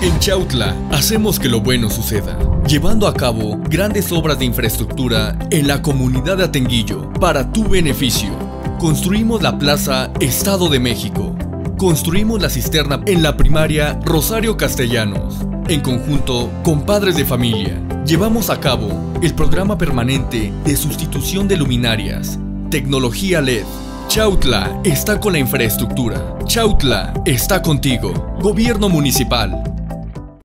En Chautla hacemos que lo bueno suceda, llevando a cabo grandes obras de infraestructura en la comunidad de Atenguillo para tu beneficio. Construimos la Plaza Estado de México. Construimos la cisterna en la primaria Rosario Castellanos. En conjunto con padres de familia, llevamos a cabo el programa permanente de sustitución de luminarias, tecnología LED. Chautla está con la infraestructura. Chautla está contigo. Gobierno Municipal.